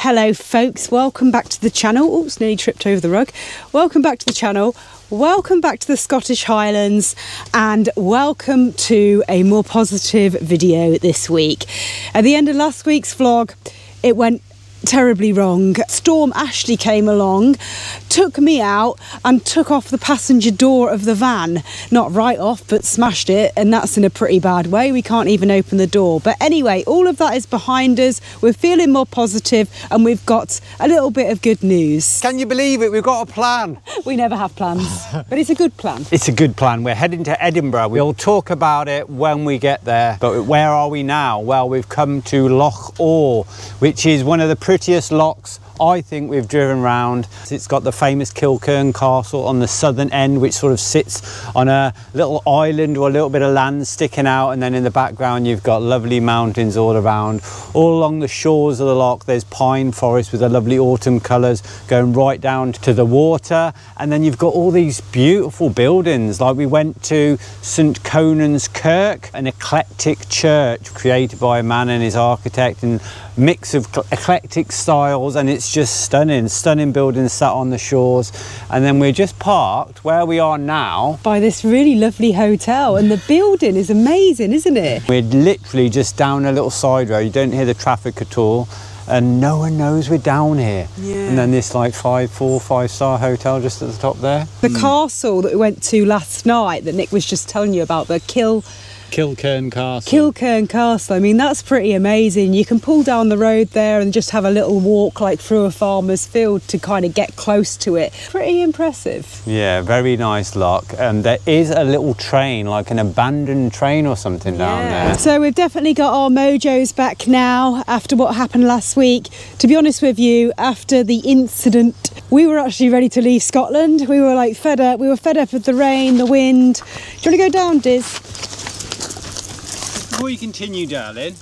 Hello, folks. Welcome back to the channel. Oops, nearly tripped over the rug. Welcome back to the channel. Welcome back to the Scottish Highlands and welcome to a more positive video this week. At the end of last week's vlog, it went terribly wrong. Storm Ashley came along, took me out, and took off the passenger door of the van. Not right off, but smashed it, and that's in a pretty bad way. We can't even open the door. But anyway, all of that is behind us. We're feeling more positive, and we've got a little bit of good news. Can you believe it? We've got a plan. We never have plans, but it's a good plan. It's a good plan. We're heading to Edinburgh. We'll talk about it when we get there. But where are we now? Well, we've come to Loch Awe, which is one of the prettiest lochs I think we've driven round. It's got the famous Kilchurn Castle on the southern end, which sort of sits on a little island or a little bit of land sticking out. And then in the background, you've got lovely mountains all around. All along the shores of the loch, there's pine forest with the lovely autumn colours going right down to the water. And then you've got all these beautiful buildings. Like we went to St Conan's Kirk, an eclectic church created by a man and his architect and mix of eclectic styles and it's just stunning stunning buildings sat on the shores and then we're just parked where we are now by this really lovely hotel and the building is amazing isn't it we're literally just down a little side road you don't hear the traffic at all and no one knows we're down here. Yeah. And then this like five, four, five star hotel just at the top there. The mm. castle that we went to last night that Nick was just telling you about, the Kill Kilchurn Castle. Kilchurn Castle. I mean, that's pretty amazing. You can pull down the road there and just have a little walk like through a farmer's field to kind of get close to it. Pretty impressive. Yeah, very nice loch. And um, there is a little train, like an abandoned train or something yeah. down there. So we've definitely got our mojos back now after what happened last week. To be honest with you, after the incident, we were actually ready to leave Scotland. We were like fed up. We were fed up with the rain, the wind. Do you want to go down, Diz? Before you continue, darling,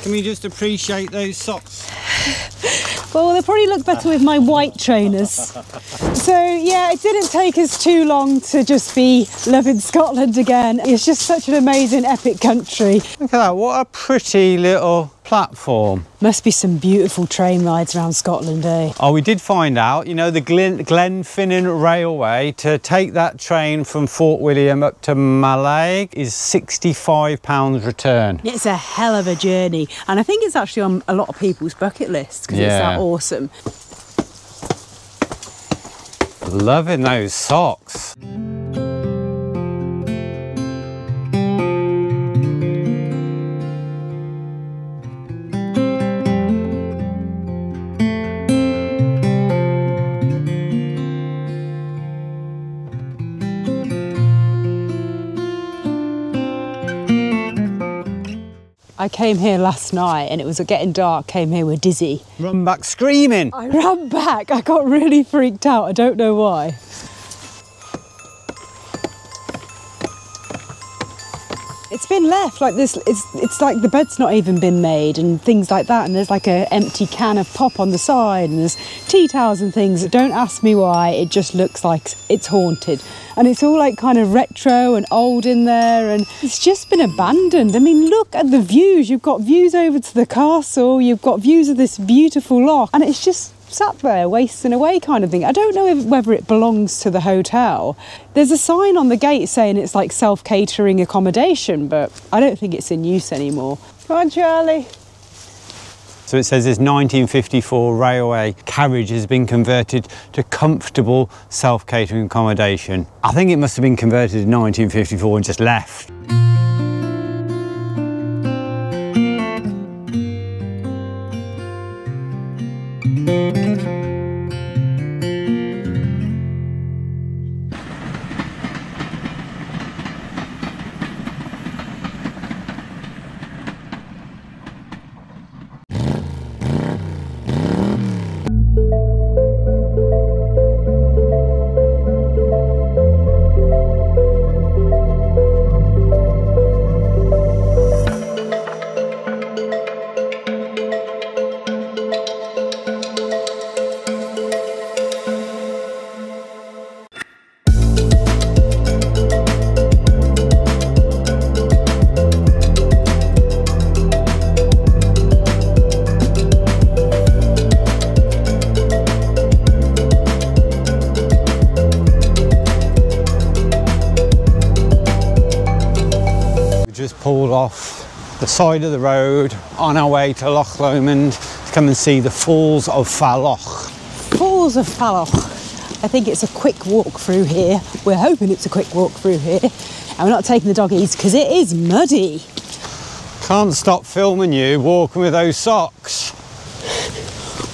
can we just appreciate those socks? Well, they probably look better with my white trainers. So, yeah, it didn't take us too long to just be loving Scotland again. It's just such an amazing, epic country. Look at that, what a pretty little platform. Must be some beautiful train rides around Scotland, eh? Oh, we did find out, you know, the Glen Glenfinnan Railway, to take that train from Fort William up to Mallaig is £65 return. It's a hell of a journey. And I think it's actually on a lot of people's bucket lists because yeah. it's that awesome. Loving those socks. I came here last night and it was getting dark, came here with Dizzy. Run back screaming. I ran back, I got really freaked out, I don't know why. It's been left like this. It's it's like the bed's not even been made and things like that. And there's like an empty can of pop on the side and there's tea towels and things. Don't ask me why. It just looks like it's haunted. And it's all like kind of retro and old in there and it's just been abandoned. I mean, look at the views. You've got views over to the castle. You've got views of this beautiful loch and it's just sat there wasting away kind of thing. I don't know if, whether it belongs to the hotel. There's a sign on the gate saying it's like self-catering accommodation, but I don't think it's in use anymore. Come on, Charlie. So it says this 1954 railway carriage has been converted to comfortable self-catering accommodation. I think it must have been converted in 1954 and just left. Off the side of the road on our way to Loch Lomond to come and see the Falls of Falloch. Falls of Falloch. I think it's a quick walk through here. We're hoping it's a quick walk through here. And we're not taking the doggies because it is muddy. Can't stop filming you walking with those socks.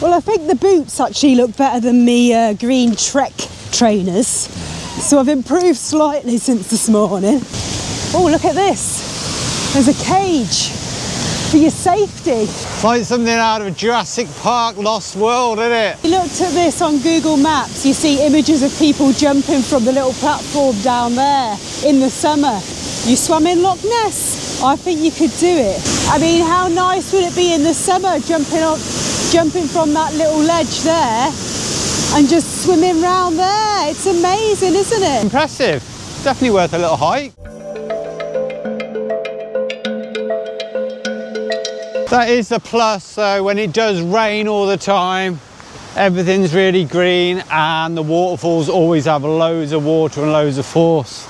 Well, I think the boots actually look better than me uh, green Trek trainers. So I've improved slightly since this morning. Oh, look at this. There's a cage for your safety. It's like something out of Jurassic Park Lost World, isn't it? You looked at this on Google Maps, you see images of people jumping from the little platform down there in the summer. You swam in Loch Ness. I think you could do it. I mean, how nice would it be in the summer jumping up, jumping from that little ledge there and just swimming round there? It's amazing, isn't it? Impressive. Definitely worth a little hike. That is the plus so when it does rain all the time, everything's really green and the waterfalls always have loads of water and loads of force.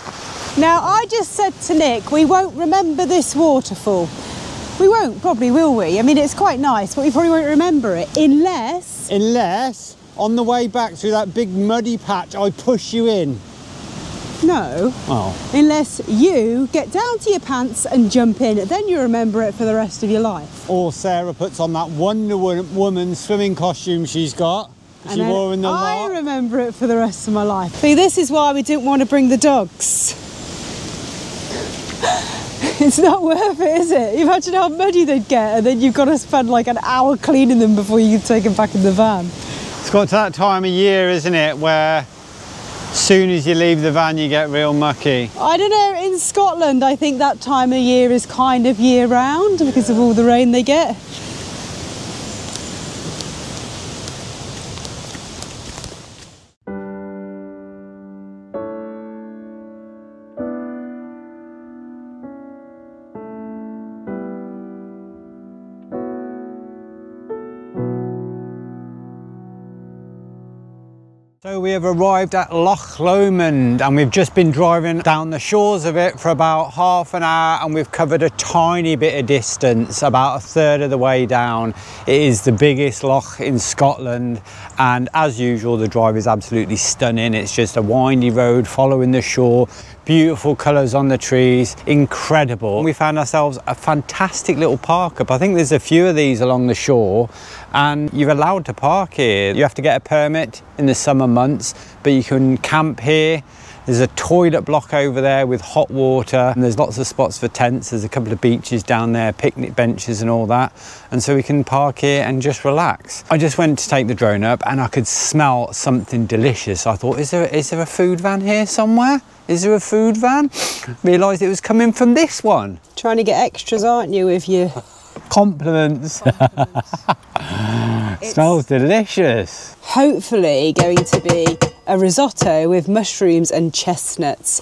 Now, I just said to Nick, we won't remember this waterfall. We won't, probably will we? I mean, it's quite nice, but we probably won't remember it unless. Unless on the way back through that big muddy patch, I push you in. No. Oh. Unless you get down to your pants and jump in, then you remember it for the rest of your life. Or Sarah puts on that Wonder Woman swimming costume she's got. She wore in the I lot. remember it for the rest of my life. See, this is why we didn't want to bring the dogs. it's not worth it, is it? Imagine how muddy they'd get, and then you've got to spend like an hour cleaning them before you can take them back in the van. It's got to that time of year, isn't it, where soon as you leave the van you get real mucky. I don't know, in Scotland, I think that time of year is kind of year round because of all the rain they get. So we have arrived at Loch Lomond and we've just been driving down the shores of it for about half an hour and we've covered a tiny bit of distance, about a third of the way down. It is the biggest loch in Scotland and as usual the drive is absolutely stunning. It's just a windy road following the shore, beautiful colours on the trees, incredible. We found ourselves a fantastic little park up. I think there's a few of these along the shore and you're allowed to park here. You have to get a permit in the summer months, but you can camp here. There's a toilet block over there with hot water and there's lots of spots for tents. There's a couple of beaches down there, picnic benches and all that. And so we can park here and just relax. I just went to take the drone up and I could smell something delicious. I thought, is there, is there a food van here somewhere? Is there a food van? Realised it was coming from this one. Trying to get extras, aren't you, with your Compliments. Smells delicious. hopefully going to be a risotto with mushrooms and chestnuts.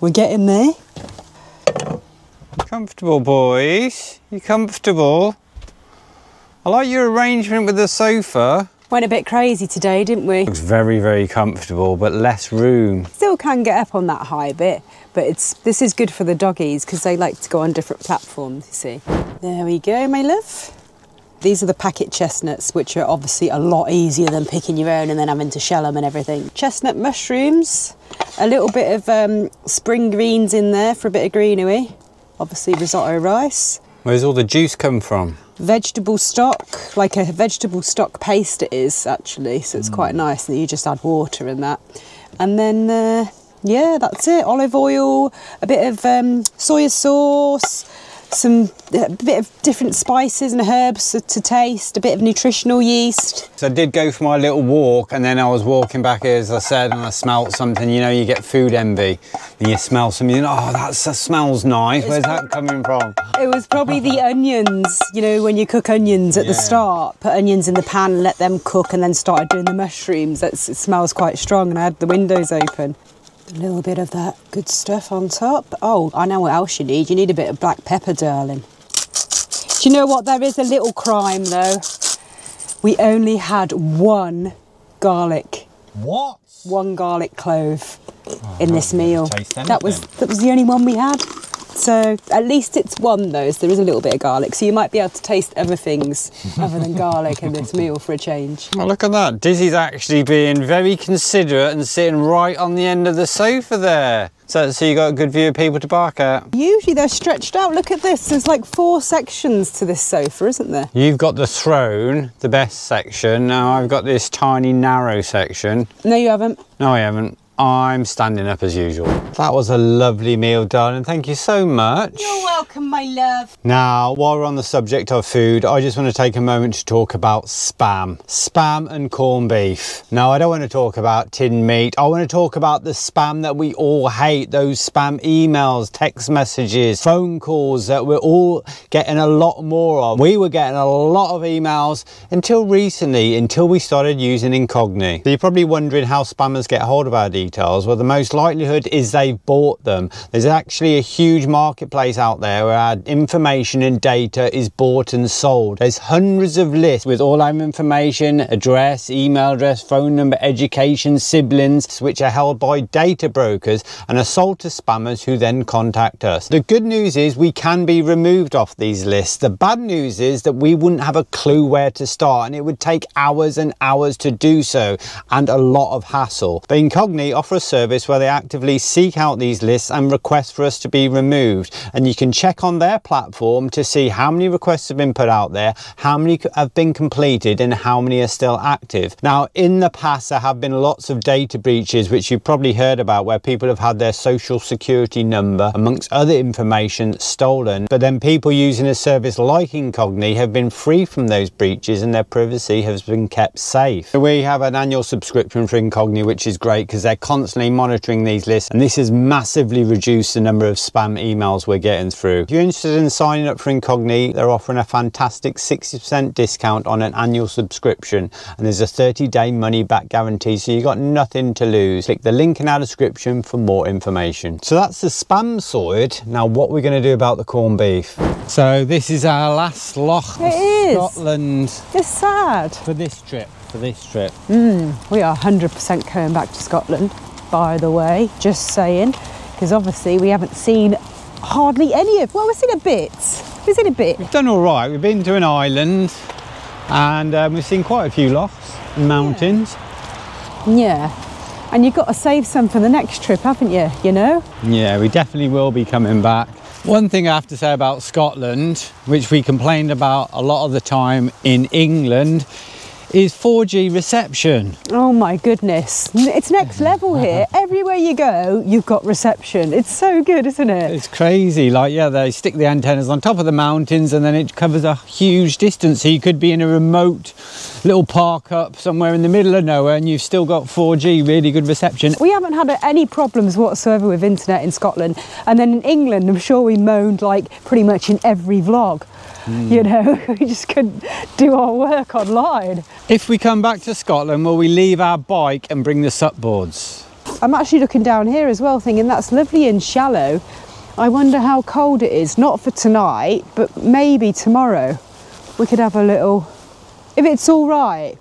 We're getting there. Comfortable, boys. You comfortable? I like your arrangement with the sofa. Went a bit crazy today, didn't we? Looks very, very comfortable, but less room. Still can get up on that high bit, but it's this is good for the doggies because they like to go on different platforms, you see. There we go, my love. These are the packet chestnuts, which are obviously a lot easier than picking your own and then having to shell them and everything. Chestnut mushrooms, a little bit of um, spring greens in there for a bit of greenery. Obviously risotto rice. Where's all the juice come from? vegetable stock, like a vegetable stock paste it is actually, so it's quite nice that you just add water in that. And then, uh, yeah, that's it. Olive oil, a bit of um, soy sauce, some a bit of different spices and herbs to, taste, a bit of nutritional yeast. So I did go for my little walk and then I was walking back here, as I said, and I smelt something. You know, you get food envy. And you smell something, you know, oh, that smells nice. Where's that coming from? It was probably the onions, you know, when you cook onions at the start, put onions in the pan and let them cook and then started doing the mushrooms. That's, it smells quite strong and I had the windows open. A little bit of that good stuff on top. Oh, I know what else you need. You need a bit of black pepper, darling. Do you know what? There is a little crime though. We only had one garlic, What? one garlic clove in this meal. That was that was the only one we had. So at least it's one though, so there is a little bit of garlic. So you might be able to taste other things other than garlic in this meal for a change. Oh, look at that. Dizzy's actually being very considerate and sitting right on the end of the sofa there. So, so you got a good view of people to bark at. Usually they're stretched out. Look at this. There's like four sections to this sofa, isn't there? You've got the throne, the best section. Now I've got this tiny narrow section. No, you haven't. No, I haven't. I'm standing up as usual. That was a lovely meal, darling. Thank you so much. You're welcome, my love. Now, while we're on the subject of food, I just want to take a moment to talk about spam. Spam and corned beef. Now, I don't want to talk about tin meat. I want to talk about the spam that we all hate. Those spam emails, text messages, phone calls that we're all getting a lot more of. We were getting a lot of emails until recently, until we started using Incogni. So you're probably wondering how spammers get hold of our details details? Well, the most likelihood is they've bought them. There's actually a huge marketplace out there where our information and data is bought and sold. There's hundreds of lists with all our information, address, email address, phone number, education, siblings, which are held by data brokers and are sold to spammers who then contact us. The good news is we can be removed off these lists. The bad news is that we wouldn't have a clue where to start and it would take hours and hours to do so and a lot of hassle. But Incogni offer a service where they actively seek out these lists and request for us to be removed. And you can check on their platform to see how many requests have been put out there, how many have been completed, and how many are still active. Now, in the past, there have been lots of data breaches, which you've probably heard about, where people have had their social security number, amongst other information, stolen. But then people using a service like Incogni have been free from those breaches and their privacy has been kept safe. We have an annual subscription for Incogni, which is great because they're constantly monitoring these lists and this has massively reduced the number of spam emails we're getting through. If you're interested in signing up for Incogni, they're offering a fantastic 60% discount on an annual subscription and there's a 30 day money back guarantee so you've got nothing to lose. Click the link in our description for more information. So that's the spam sorted. Now what we're going to do about the corned beef. So this is our last loch It is. Scotland It's sad. for this trip. For this trip. Hmm, we are 100% coming back to Scotland, by the way, just saying, because obviously we haven't seen hardly any of. Well, we've seen a bit. We've seen a bit. We've done all right. We've been to an island and um, we've seen quite a few lochs and mountains. Yeah. And you've got to save some for the next trip, haven't you? You know? Yeah, we definitely will be coming back. One thing I have to say about Scotland, which we complained about a lot of the time in England, is 4G reception. Oh my goodness. It's next level here. Everywhere you go, you've got reception. It's so good, isn't it? It's crazy. Like, yeah, they stick the antennas on top of the mountains and then it covers a huge distance. So you could be in a remote little park up somewhere in the middle of nowhere and you've still got 4G, really good reception. We haven't had any problems whatsoever with internet in Scotland. And then in England, I'm sure we moaned like pretty much in every vlog. You know, we just couldn't do our work online. If we come back to Scotland, will we leave our bike and bring the supboards? I'm actually looking down here as well, thinking that's lovely and shallow. I wonder how cold it is. Not for tonight, but maybe tomorrow. We could have a little. If it's all right,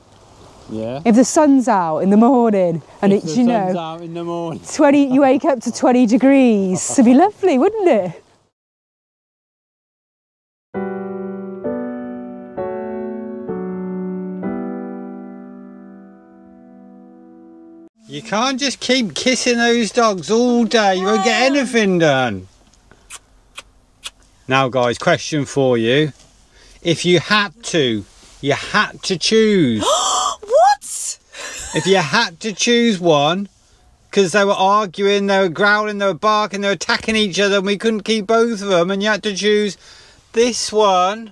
Yeah. if the sun's out in the morning and it's you know out in the morning. 20, you wake up to 20 degrees. It'd be lovely, wouldn't it? You can't just keep kissing those dogs all day. You won't get anything done. Now, guys, question for you. If you had to, you had to choose. What? if you had to choose one, because they were arguing, they were growling, they were barking, they were attacking each other, and we couldn't keep both of them, and you had to choose this one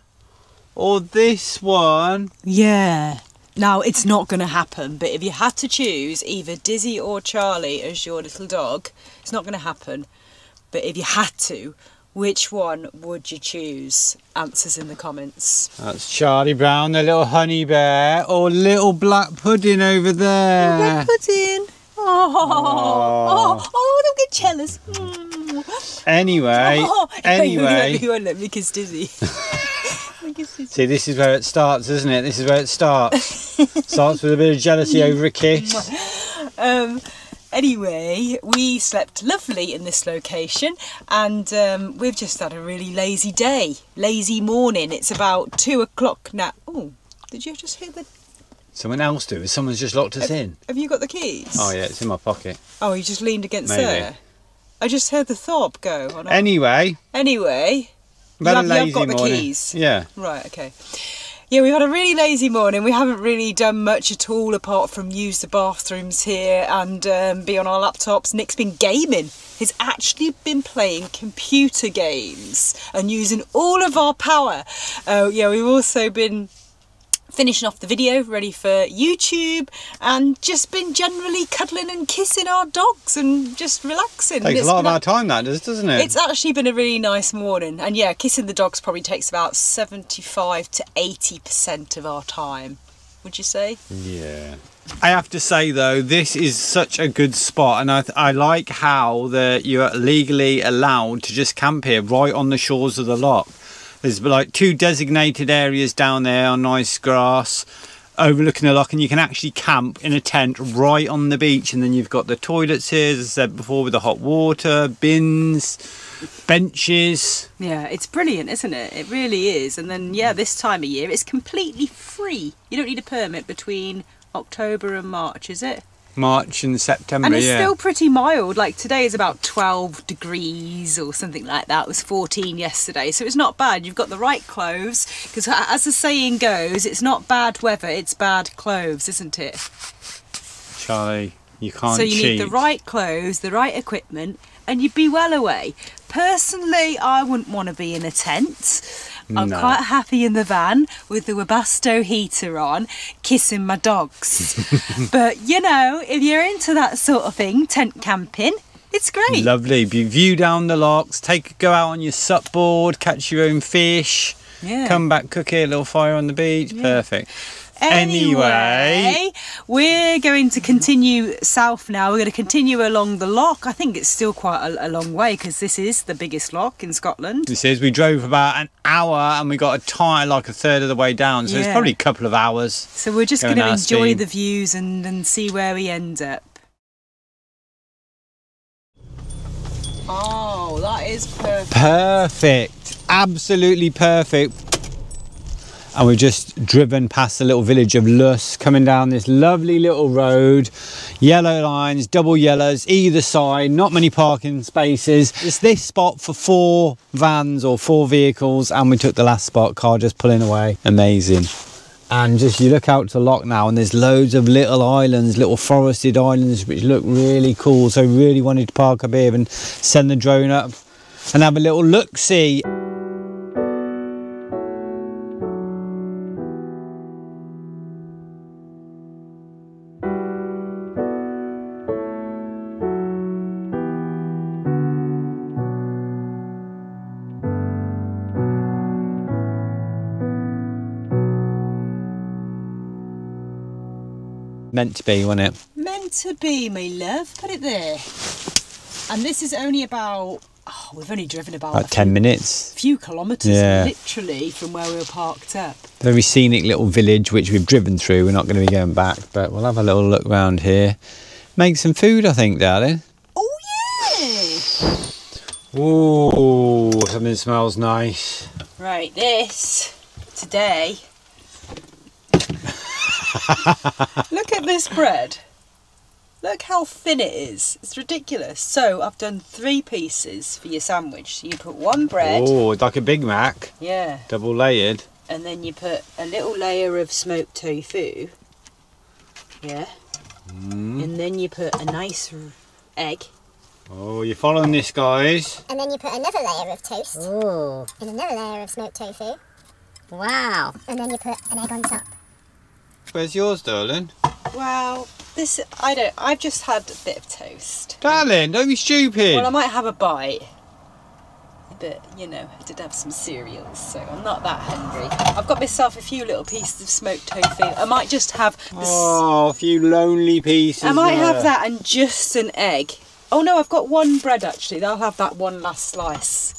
or this one. Yeah. Now, it's not going to happen, but if you had to choose either Dizzy or Charlie as your little dog, it's not going to happen. But if you had to, which one would you choose? Answers in the comments. That's Charlie Brown, the little honey bear, or little black pudding over there. Black pudding. Oh, oh, oh, don't get jealous. Mm. Anyway, Oh, anyway. you won't let me kiss Dizzy. Let me kiss Dizzy. See, this is where it starts, isn't it? This is where it starts. starts with a bit of jealousy over a kiss. Um, Anyway, we slept lovely in this location and um, we've just had a really lazy day, lazy morning. It's about two o'clock now. Oh, did you just hear the. Someone else do. Someone's just locked us in. Have you got the keys? Oh yeah, it's in my pocket. Oh, you just leaned against Maybe. there. I just heard the thorp go. On Anyway, Anyway, we've had have- you have lazy got the keys? Yeah. Right, okay. Yeah, we've had a really lazy morning. We haven't really done much at all apart from use the bathrooms here and um, be on our laptops. Nick's been gaming. He's actually been playing computer games and using all of our power. Uh, yeah, we've also been finishing off the video ready for YouTube and just been generally cuddling and kissing our dogs and just relaxing. Takes a It's lot of our time, that does, doesn't it? it's actually been a really nice morning, and yeah, kissing the dogs probably takes about 75 to 80% of our time. Would you say? Yeah. I have to say though, this is such a good spot, and I, I like how that you're legally allowed to just camp here right on the shores of the loch. There's like two designated areas down there on nice grass overlooking the loch, and you can actually camp in a tent right on the beach. And then you've got the toilets here, as I said before, with the hot water, bins, benches. Yeah, it's brilliant, isn't it? It really is. And then, yeah, this time of year, it's completely free. You don't need a permit between October and March, is it? March and September, And it's yeah. still pretty mild. Like today is about 12 degrees or something like that. It was 14 yesterday. So it's not bad. You've got the right clothes. Because as the saying goes, it's not bad weather, it's bad clothes, isn't it? Charlie, you can't so you cheat. need the right clothes, the right equipment, and you'd be well away. Personally, I wouldn't want to be in a tent. I'm No. quite happy in the van with the Webasto heater on, kissing my dogs. but you know, if you're into that sort of thing, tent camping, it's great. Lovely. View down the lochs. Take go out on your sup board, catch your own fish. Yeah. Come back, cook it, a little fire on the beach. Perfect. Anyway, we're going to continue south now. We're going to continue along the loch. I think it's still quite a, a long way because this is the biggest loch in Scotland. This is we drove about an hour and we got a tire like a third of the way down, so it's probably a couple of hours. So we're just Going going to enjoy speed. the views and, and see where we end up. Oh, that is perfect. Perfect. Absolutely perfect. And we've just driven past the little village of Luss, coming down this lovely little road. Yellow lines, double yellows either side, not many parking spaces. It's this spot for four vans or four vehicles, and we took the last spot, car just pulling away. Amazing. And just you look out to Loch now, and there's loads of little islands, little forested islands, which look really cool. So, really wanted to park up here and send the drone up and have a little look see. Meant to be, wasn't it? Meant to be, my love. Put it there. And this is only about. Oh, we've only driven about a 10 few, minutes. few kilometres, Yeah. literally, from where we were parked up. Very scenic little village which we've driven through. We're not going to be going back, but we'll have a little look round here. Make some food, I think, darling. Oh, yeah! oh something smells nice. Right, this today. Look at this bread. Look how thin it is. It's ridiculous. So I've done three pieces for your sandwich. So you put one bread, Oh, like a Big Mac, yeah, double layered. and then you put a little layer of smoked tofu, yeah, mm. and then you put a nice egg. Oh, you're following this, guys. And then you put another layer of toast Ooh, and another layer of smoked tofu, wow. and then you put an egg on top. Where's yours, darling? Well, this I don't. I've just had a bit of toast. Darling, don't be stupid. Well, I might have a bite. But, you know, I did have some cereals, so I'm not that hungry. I've got myself a few little pieces of smoked tofu. I might just have the oh, a few lonely pieces. I might have that and just an egg. Oh no, I've got one bread actually. I'll have that one last slice.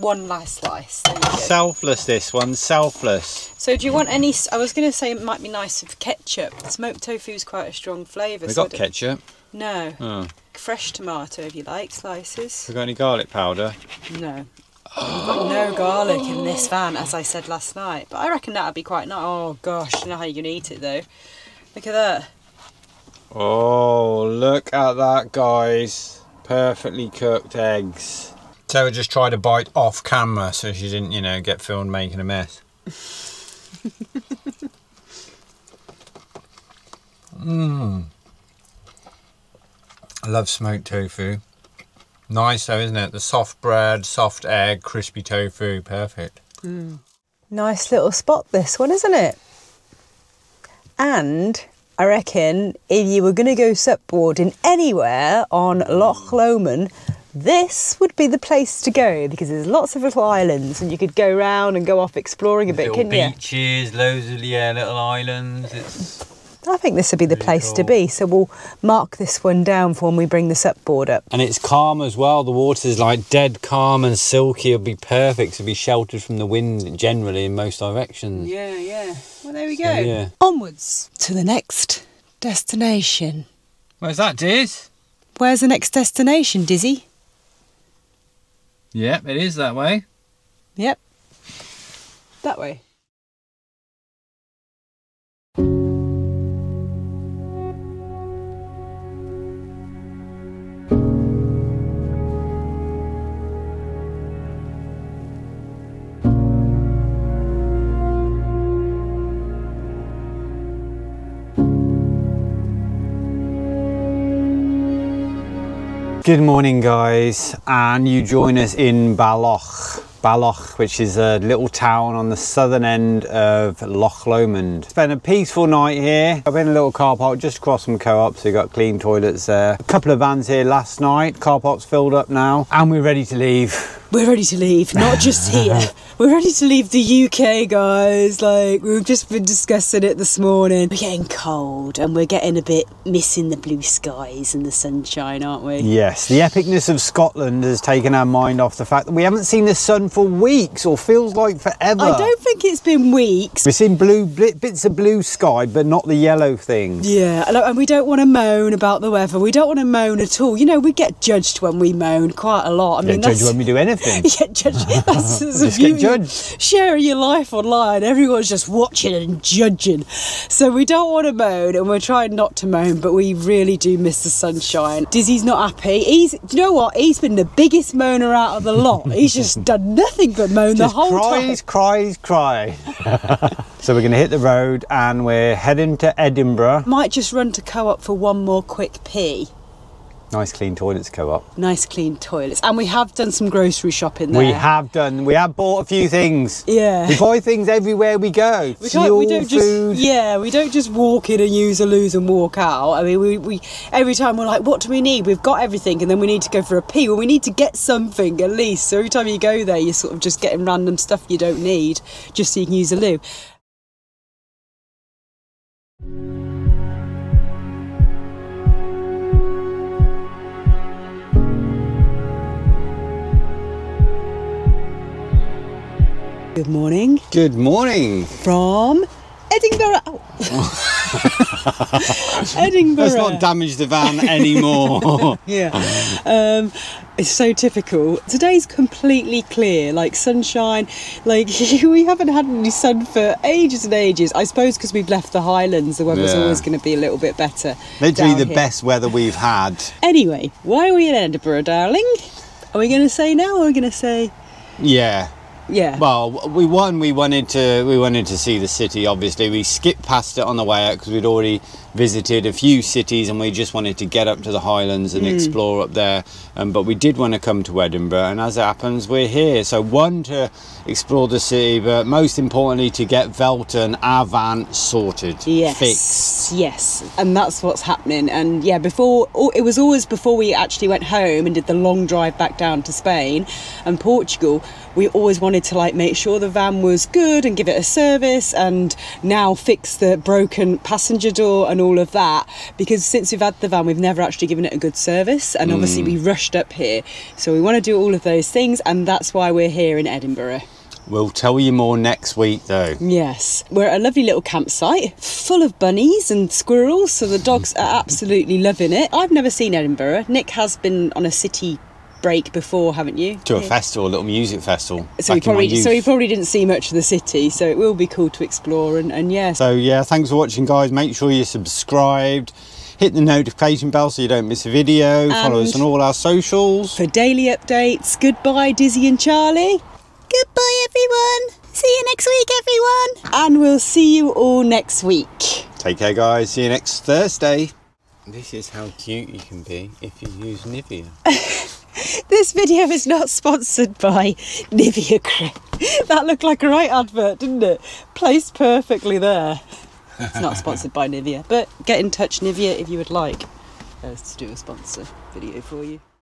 One last slice. There you go. Selfless, this one, selfless. So do you want any? I was going to say it might be nice with ketchup. Smoked tofu is quite a strong flavour. We so got ketchup. No. Oh. Fresh tomato if you like, slices. We got any garlic powder? No. We've got no garlic in this van, as I said last night. But I reckon that'd be quite nice. Oh gosh, I don't know how you're gonna eat it though. Look at that. Oh, look at that, guys. Perfectly cooked eggs. Sarah just tried to bite off camera so she didn't, you know, get filmed making a mess. Mmm. I love smoked tofu. Nice though, isn't it? The soft bread, soft egg, crispy tofu. Perfect. Mm. Nice little spot, this one, isn't it? And I reckon if you were going to go supboarding anywhere on Loch Lomond, this would be the place to go because there's lots of little islands and you could go round and go off exploring a bit, little couldn't you? beaches, loads of yeah, little islands. It's I think this would be the Really place to be. So we'll mark this one down for when we bring the supboard up. and it's calm as well. The water's like dead calm and silky. It'll be perfect to be sheltered from the wind generally in most directions. Yeah, yeah. Well, there we So, go. yeah. Onwards to the next destination. Where's that, Diz? Where's the next destination, Dizzy? Yep, it is that way. Yep. That way. Good morning, guys, and you join us in Balloch. Balloch which is a little town on the southern end of Loch Lomond. Spent a peaceful night here. I've been in a little car park just across from Co-op, so you got clean toilets there. A couple of vans here last night. Car park's filled up now, and we're ready to leave. We're ready to leave, not just here. We're ready to leave the UK, guys. Like, we've just been discussing it this morning. We're getting cold and we're getting a bit missing the blue skies and the sunshine, aren't we? Yes, the epicness of Scotland has taken our mind off the fact that we haven't seen the sun for weeks, or feels like forever. I don't think it's been weeks. We've seen blue bits of blue sky, but not the yellow things. Yeah, and- we don't want to moan about the weather. We don't want to moan at all. You know, we get judged when we moan quite a lot. I mean, judged when we do anything. You get judged. That's the Just get beauty of judged. Sharing your life online, everyone's just watching and judging. So we don't want to moan, and we're trying not to moan, but we really do miss the sunshine. Dizzy's not happy. He's, do you know what? He's been the biggest moaner out of the lot. He's just done nothing but moan the whole cries, time. Cries, cries, cry. so we're going to hit the road and we're heading to Edinburgh. Might just run to co-op for one more quick pee. Nice clean toilets co-op. Nice clean toilets, and we have done some grocery shopping there. We have done. We have bought a few things. Yeah. We buy things everywhere we go. We, can't, Fuel, we don't just food. yeah we don't just walk in and use a lose and walk out i mean we, we every time we're like what do we need we've got everything and then we need to go for a pee well we need to get something at least so every time you go there you're sort of just getting random stuff you don't need just so you can use a loo good morning Good morning. from edinburgh oh. edinburgh Let's not damage the van anymore. Yeah. Um, it's so typical. Today's completely clear, like sunshine. Like we haven't had any sun for ages and ages. I suppose because we've left the Highlands, the weather's Yeah. always going to be a little bit better. Literally the here. best weather we've had. Anyway, why are we in Edinburgh, darling? Are we going to say now? Or are we going to say Yeah. Yeah? Well, we won. We wanted to. We wanted to see the city. Obviously, we skipped past it on the way out because we'd already visited a few cities, and we just wanted to get up to the Highlands and explore up there. Um, but we did want to come to Edinburgh, and as it happens, we're here. So one to explore the city, but most importantly to get Velton, our van, sorted, Yes, fixed. yes, and that's what's happening. And yeah, before oh, it was always before we actually went home and did the long drive back down to Spain and Portugal. We always wanted to like make sure the van was good and give it a service, and now fix the broken passenger door and all of that. Because since we've had the van, we've never actually given it a good service, and obviously mm. we rushed up here, so we want to do all of those things, and that's why we're here in Edinburgh. We'll tell you more next week though. Yes, we're at a lovely little campsite full of bunnies and squirrels, so the dogs are absolutely loving it. I've never seen Edinburgh. Nick has been on a city break before, haven't you? To a festival, a little music festival. So he back in my probably so he probably didn't see much of the city, so it will be cool to explore and, and yes. So yeah, thanks for watching guys. Make sure you're subscribed. Hit the notification bell so you don't miss a video. Follow us on all our socials. For daily updates, goodbye Dizzy and Charlie. Goodbye everyone. See you next week everyone. And we'll see you all next week. Take care guys. See you next Thursday. This is how cute you can be if you use Nivea. This video is not sponsored by Nivea Cream. That looked like a right advert, didn't it? Placed perfectly there. It's not sponsored by Nivea, but get in touch Nivea if you would like us to do a sponsor video for you.